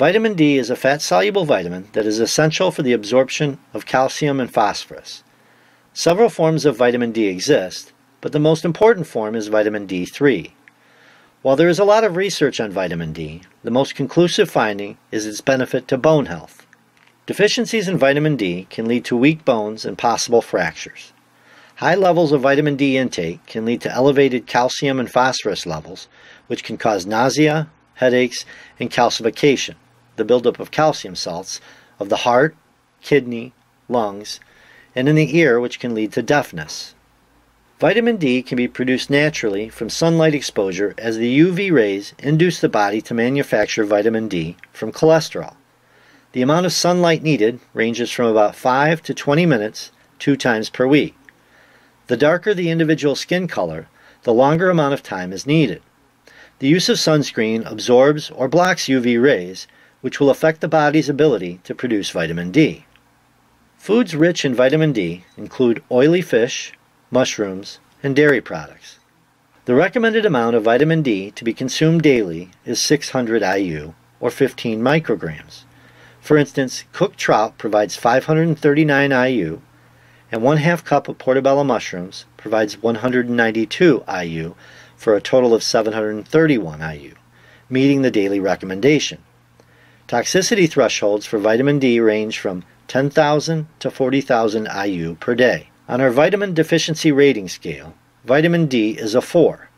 Vitamin D is a fat soluble vitamin that is essential for the absorption of calcium and phosphorus. Several forms of vitamin D exist, but the most important form is vitamin D3. While there is a lot of research on vitamin D, the most conclusive finding is its benefit to bone health. Deficiencies in vitamin D can lead to weak bones and possible fractures. High levels of vitamin D intake can lead to elevated calcium and phosphorus levels, which can cause nausea, headaches, and calcification, the buildup of calcium salts, of the heart, kidney, lungs, and in the ear, which can lead to deafness. Vitamin D can be produced naturally from sunlight exposure as the UV rays induce the body to manufacture vitamin D from cholesterol. The amount of sunlight needed ranges from about 5 to 20 minutes two times per week. The darker the individual skin color, the longer amount of time is needed. The use of sunscreen absorbs or blocks UV rays, which will affect the body's ability to produce vitamin D. Foods rich in vitamin D include oily fish, mushrooms, and dairy products. The recommended amount of vitamin D to be consumed daily is 600 IU, or 15 micrograms. For instance, cooked trout provides 539 IU, and one half cup of portobello mushrooms provides 192 IU for a total of 731 IU, meeting the daily recommendation. Toxicity thresholds for vitamin D range from 10,000 to 40,000 IU per day. On our vitamin deficiency rating scale, vitamin D is a 4.